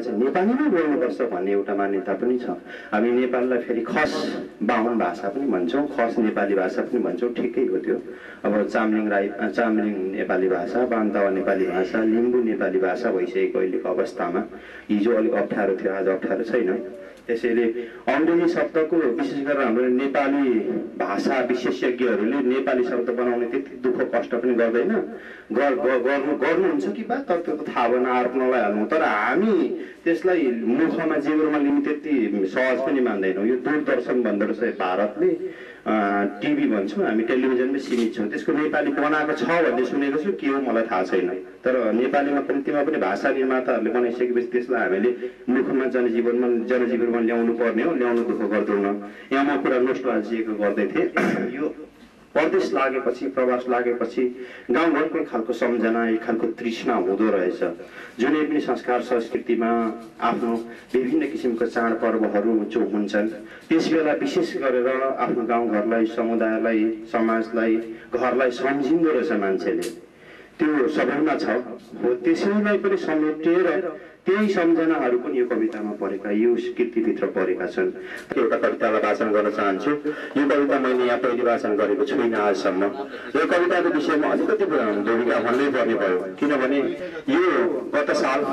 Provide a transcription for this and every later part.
चाहिँ नेपालीमै बोल्नुपर्छ भन्ने एउटा मान्यता पनि छ। हामी नेपाललाई फेरि खस बाहुन भाषा पनि भन्छौँ। खस नेपाली भाषा पनि भन्छौँ। ठिकै हो त्यो। अब चामलिङ राई चामलिङ नेपाली भाषा बान्तवा नेपाली भाषा लिम्बू नेपाली भाषा भइसकेको अहिलेको अवस्थामा। हिजो अलिक अप्ठ्यारो थियो आज अप्ठ्यारो छैन। त्यसैले अङ्ग्रेजी शब्दको विशेष गरेर हाम्रो नेपाली भाषा विशेषज्ञहरूले नेपाली शब्द बनाउने त्यति दुःख कष्ट पनि गर्दैन। गर्नु गर्नुहुन्छ कि बा? तर त्यो थाहा भएन आरोप नलाइहाल्नु तर हामी त्यसलाई मुखमा जेबरमा लिनु त्यति सहज पनि मान्दैनौँ। यो दूरदर्शन भन्दो रहेछ भारतले। टिभी भन्छौँ हामी टेलिभिजनमै सीमित छौँ। त्यसको नेपाली बनाएको छ भन्ने सुनेको छु के हो मलाई थाहा छैन। तर नेपालीमा कम्तीमा पनि भाषा निर्माताहरूले बनाइसकेपछि त्यसलाई हामीले मुखमा जनजीवनमा जनजीवनमा ल्याउनु पर्ने हो ल्याउनु दुःख गर्दैनौँ। यहाँ म कुरा नोस्टाल्जिएको गर्दै थिएँ। यो परदेश लागेपछि प्रवास लागेपछि गाउँघरको खालको सम्झना एक खालको तृष्णा हुँदो रहेछ। जुनै पनि संस्कार संस्कृतिमा आफ्नो विभिन्न किसिमको चाडपर्वहरू जो हुन्छन् त्यस बेला विशेष गरेर आफ्नो गाउँघरलाई समुदायलाई समाजलाई घरलाई सम्झिँदो रहेछ मान्छेले। त्यो सबैमा छ। हो त्यसैलाई पनि समेटेर त्यही सम्झनाहरू पनि यो कवितामा परेका यो कृतिभित्र परेका छन्। एउटा कवितालाई वाचन गर्न चाहन्छु? यो कविता मैले यहाँ पहिले वाचन गरेको छुइनँ आजसम्म। यो कविताको विषयमा अलिकति भूमिका भन्नै पर्ने भयो। किनभने यो गत साल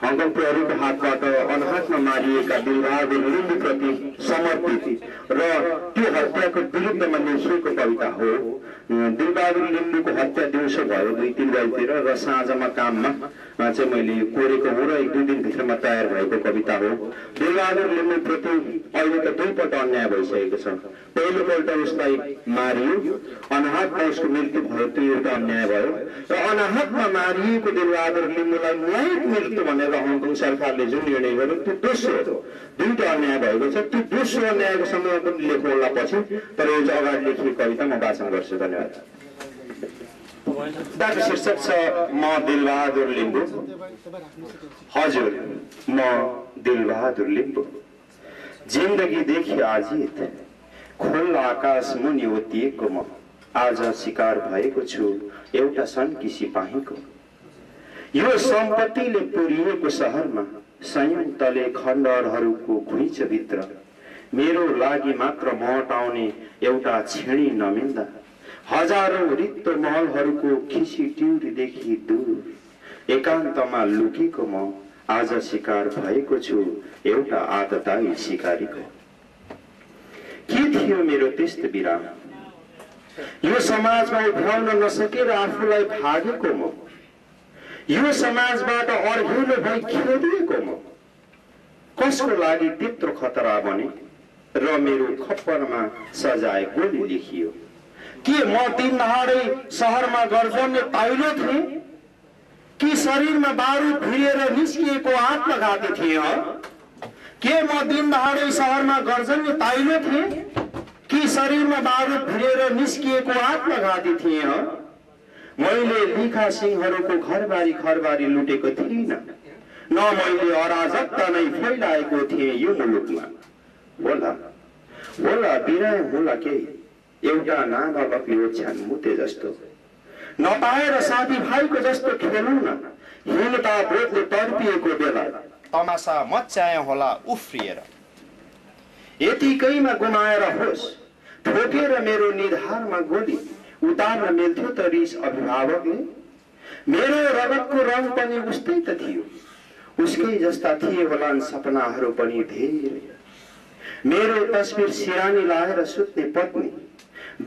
प्रहरीको हातबाट अनहातमा मारिएका दिलबहादुर लिम्बूप्रति समर्पित र त्यो हत्याको विरुद्धमा लेखिएको कविता हो। दिलबहादुर लिम्बूको हत्या दिउँसो भयो दुई तिन बजीतिर र साँझमा काममा चाहिँ मैले कोरेको हो र एक दुई दिनभित्रमा तयार भएको कविता हो। दिलबहादुर लिम्बूप्रति अहिले त दुईपल्ट अन्याय भइसकेको छ। पहिलोपल्ट उसलाई मारियो। अनाहतमा उसको मृत्यु भयो त्यो एउटा अन्याय भयो। र अनाहतमा मारिएको दिलबहादुर लिम्बूलाई न्यायिक मृत्यु भनेर हङकङ सरकारले जुन निर्णय गर्यो त्यो दोस्रो दुईटा अन्याय भएको छ त्यो दोस्रो अन्यायको समयमा पनि लेख्नु होला पछि तर यो चाहिँ अगाडि लेखिएको कविता म वाचन गर्छु। धन्यवाद। शीर्षक छ म दिलबहादुर लिम्बू। हजुर म दिलबहादुर लिम्बू। जिन्दगीदेखि आजित खुल्ला आकाश मुनि ओतिएको म। आज शिकार भएको छु एउटा सन्की सिपाहीको यो सम्पत्तिले पुरिएको सहरमा संयम तले खण्डरहरूको घुइँचभित्र मेरो लागि मात्र महटाउने एउटा छेडी नमिल्दा हजारौँ रित्तो महलहरूको खिसी टिउरीदेखि दूर एकान्तमा लुकेको म आज शिकार भएको छु एउटा आदताई सिकारीको। के थियो मेरो त्यस्तो विराम? यो समाजमा उभ्याउन नसकेर आफूलाई भागेको म यो समाजबाट अर्घेलो भई खेदिएको म। कसको लागि त्यत्रो खतरा बने र मेरो खप्परमा सजाय गोली लेखियो। के म दिन दहाडै सहरमा गर्जन्ने पाइलो थिएँ? कि शरीरमा बारुद भिरेर निस्किएको आत्मघाती थिएँ के म दिन दहाडै सहरमा गर्जन्ने पाइलो थिएँ? कि शरीरमा बारुद भिरेर निस्किएको आत्मघाती थिएँ मैले लिखा सिंहहरूको घरबारी घरबारी लुटेको थिइनँ। न मैले अराजकता नै फैलाएको थिएँ यो मुलुकमा। होला होला बिराय होला केही एउटा नाबालकले ओछ्यान मुते जस्तो। नपाएर साथीभाइको जस्तो खेलौँ न हिउँता बोधले तर्पिएको बेला। तमासा मच्याए होला उफ्रिएर। यतिकैमा गुमाएर होस् ठोकेर मेरो निधारमा गोली। उतार्न मिल्थ्यो त रिस अभिभावकले मेरो रगतको रङ पनि उस्तै त थियो उसकै जस्ता थिए होलान् सपनाहरू पनि धेरै। मेरो तस्बिर सिरानी लाएर सुत्ने पत्नी।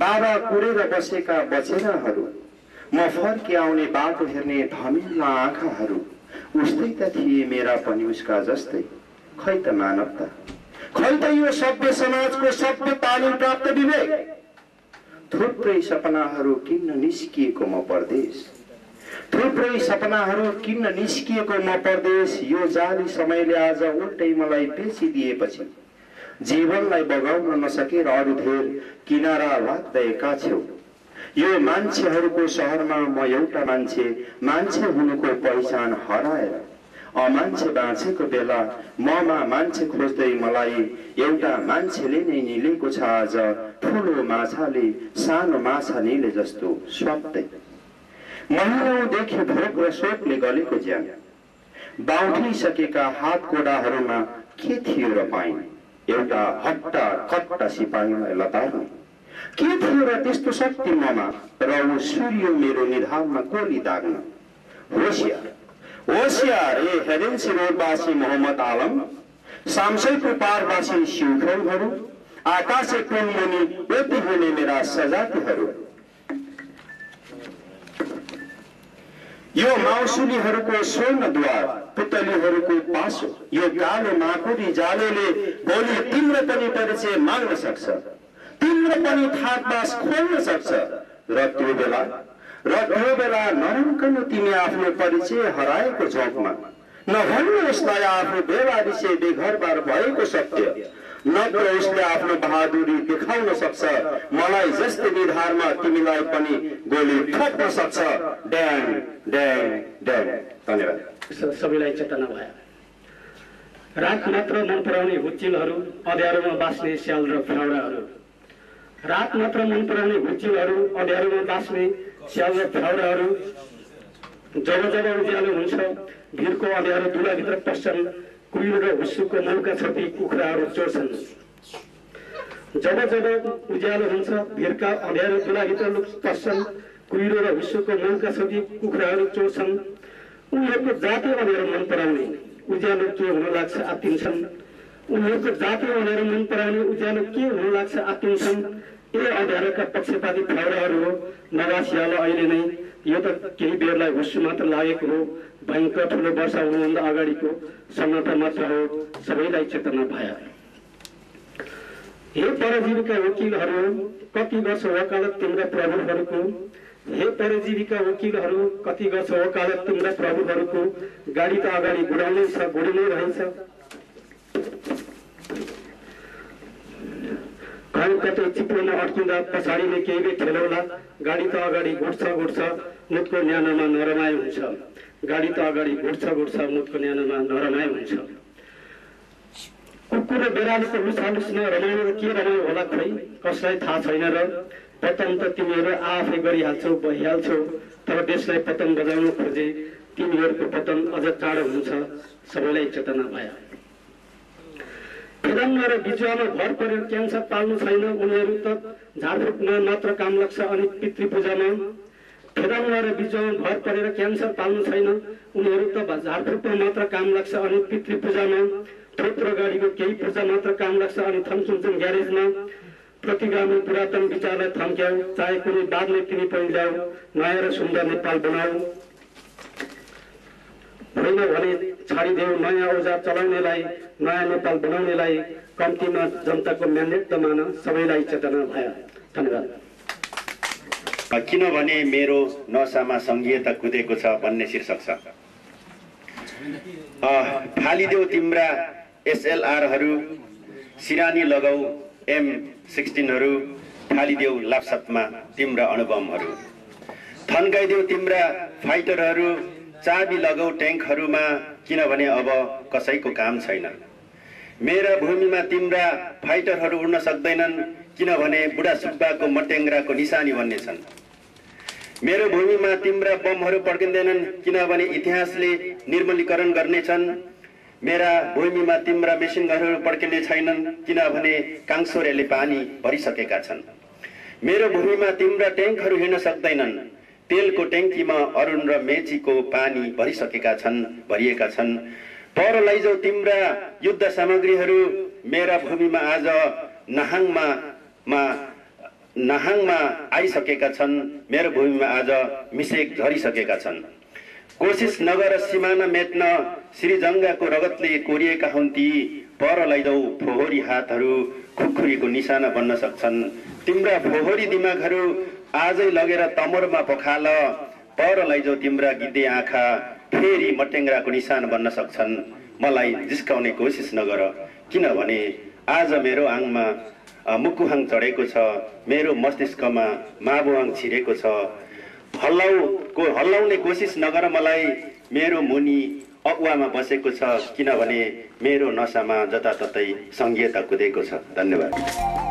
बाबा कुरेर बसेका बचेराहरू म फर्के आउने बाटो हेर्ने धमिला आँखाहरू उस्तै त थिए मेरा पनि उसका जस्तै। खै त मानवता। खै त यो सभ्य समाजको सभ्य तालिम प्राप्त विवेक। थुप्रै सपनाहरू किन्न निस्किएको म परदेश। थुप्रै सपनाहरू किन्न निस्किएको म परदेश। यो जाली समयले आज उल्टै मलाई बेचिदिएपछि जीवनलाई बगाउन नसकेर अरू धेर किनारा लाग्दैका छेउ। यो मान्छेहरूको सहरमा म एउटा मान्छे मान्छे हुनुको पहिचान हराएर अमान्छे बाँचेको बेला ममा मान्छे खोज्दै मलाई एउटा मान्छेले नै निलेको छ आज। ठुलो माछाले सानो माछा निले जस्तो स्वाप्तै महिनौदेखि भोक र शोकले गलेको ज्यान। बाउठिसकेका हात कोडाहरूमा के थियो र पाइन्? एउटा हट्टा कट्टा सिपाहीलाई लतार्ने। के थियो र त्यस्तो शक्ति ममा? र ऊ सूर्य मेरो निधारमा कोली दाग्न। होसियार। होसियार ए हेरेन्सी रोडवासी मोहम्मद आलम सामसैको पारवासी शिवखौहरू आकाशे कुनमुनि यति हुने मेरा सजातिहरू। यो माउसुलीहरूको स्वर्णद्वार पुतलीहरूको पासो यो कालो माकुरी जालोले भोलि तिम्रो पनि परिचय माग्न सक्छ। तिम्रो पनि थाटबास खोल्न सक्छ। र त्यो बेला र त्यो बेला नरकनु तिमी आफ्नो परिचय हराएको चौकमा नभन्नु उसलाई आफ्नो बेवारिसे बेघरबार भएको सत्य। नत्र उसले आफ्नो बहादुरी देखाउन सक्छ। मलाई जस्तै निधारमा तिमीलाई पनि गोली ठोक्न सक्छ। ड्याङ ड्याङ ड्याङ। धन्यवाद। सबैलाई चेतना भयो। रात मात्र मन पराउने हुच्चिलहरू अँध्यारोमा बाँच्ने स्याल र फ्याउराहरू। रात मात्र मन पराउने हुच्चिलहरू अँध्यारोमा बाँच्ने स्याल र फ्याउराहरू जब जब उज्यालो हुन्छ भिरको अँध्यारो दुलाभित्र पस्छन् कुहिरो र हुस्सुको मौका छपी कुखुराहरू चोर्छन् जब जब उज्यालो हुन्छ भिरका अँध्यारो दुलाभित्र लुक- पस्छन् कुहिरो र हुस्सुको मौका छपी कुखुराहरू चोर्छन् उनीहरूको जाति भनेर मन पराउने उज्यालो के हुन लाग्छ आत्तिन्छन् उनीहरूको जाति भनेर मन पराउने उज्यालो के हुन लाग्छ आत्तिन्छन् ए अँध्यारोका पक्षपाती फ्याउराहरू हो नवासियालो अहिले नै यो त केही बेरलाई हुस्सु मात्र लागेको हो। भयङ्कर ठुलो वर्षा हुनुभन्दा अगाडिको सन्नाटा मात्र हो सबैलाई चेतना भयो हे परजीविका वकिलहरू कति वर्ष वकालत तिम्रा प्रभुहरूको? हे परजीविका वकिलहरू कति गर्छ वकालत तिम्रा प्रभुहरूको? गाडी त अगाडि गुडाउनै छ गुडी नै रहेछ कतै चिप्लोमा अड्किँदा पछाडि नै केही नै ठेलौला गाडी त अगाडि घुट्छ घुट्छ मुटको न्यानोमा नरमाय हुन्छ गाडी त अगाडि घुट्छ घुट्छ मुटको न्यानोमा नरमाय हुन्छ कुकुर र बिरालोको लुसालुसमा रमाइलो के रमाइलो होला खै कसलाई थाहा छैन र पतन त तिमीहरू आफै गरिहाल्छौ भइहाल्छौ तर देशलाई पतन बजाउन खोजे तिमीहरूको पतन अझ टाढो हुन्छ सबैलाई चेतना भयो फेदाङ्गा र बिजुवामा भर परेर क्यान्सर पाल्नु छैन उनीहरू त झारफुकमा मात्र काम लाग्छ अनि पितृपूजामा। फेदाङ्गा र बिजुवामा भर परेर क्यान्सर पाल्नु छैन उनीहरू त झारफुकमा मात्र काम लाग्छ अनि पितृपूजामा। थोत्रो गाडीको केही पूजा मात्र काम लाग्छ अनि थम्सुन्छन् ग्यारेजमा। प्रतिगामी पुरातन विचारलाई थम्क्याऊ चाहे कुनै बादले तिमी पनि ल्याऊ नयाँ र सुन्दर नेपाल बनाऊ। होइन भने छाडिदेऊ नयाँ औजार चलाउनेलाई नयाँ नेपाल बनाउनेलाई कम्तीमा जनताको म्यान्डेट मान सबैलाई चेतना भयो धन्यवाद। किनभने मेरो नसामा सङ्घीयता कुदेको छ भन्ने शीर्षक छ। फालिदेऊ तिम्रा एसएलआरहरू सिरानी लगाऊ एम सिक्सटिनहरू फालिदेऊ लाप्सापमा तिम्रा अणुबमहरू थन्काइदेऊ तिम्रा फाइटरहरू चाबी लगाऊ ट्याङ्कहरूमा किनभने अब कसैको काम छैन। मेरा भूमिमा तिम्रा फाइटरहरू उड्न सक्दैनन् किनभने बुढा सुब्बाको मट्याङ्ग्राको निशानी बन्नेछन् मेरो भूमिमा तिम्रा बमहरू पड्किँदैनन् किनभने इतिहासले निर्मलीकरण गर्नेछन् मेरा भूमिमा तिम्रा मेसिन गनहरू पड्किने छैनन् किनभने काङ्सोरेले पानी भरिसकेका छन्। मेरो भूमिमा तिम्रा ट्याङ्कहरू हिँड्न सक्दैनन् तेलको ट्याङ्कीमा अरुण र मेचीको पानी भरिसकेका छन् भरिएका छन्। पर लैजाऊ तिम्रा युद्ध सामग्रीहरू मेरा भूमिमा आज नहाङमा मा नहाङमा आइसकेका छन्। मेरो भूमिमा आज मिसेक झरिसकेका छन्। कोसिस नगर सिमाना मेट्न श्रीजङ्गाको रगतले कोरिएका हुन् ती पर लैजाऊ फोहोरी हातहरू खुकुरीको निशाना बन्न सक्छन्। तिम्रा फोहोरी दिमागहरू आजै लगेर तमोरमा पखाल पर लैजाऊ तिम्रा गिद्धे आँखा फेरि मटेङ्ग्राको निशान बन्न सक्छन्। मलाई जिस्काउने कोसिस नगर किनभने आज मेरो आङमा मुकुहाङ चढेको छ मेरो मस्तिष्कमा माबुहाङ छिरेको छ। हल्लाउको हल्लाउने कोसिस नगर मलाई मेरो मुनि अगुवामा बसेको छ किनभने मेरो नसामा जताततै सङ्घीयता कुदेको छ। धन्यवाद।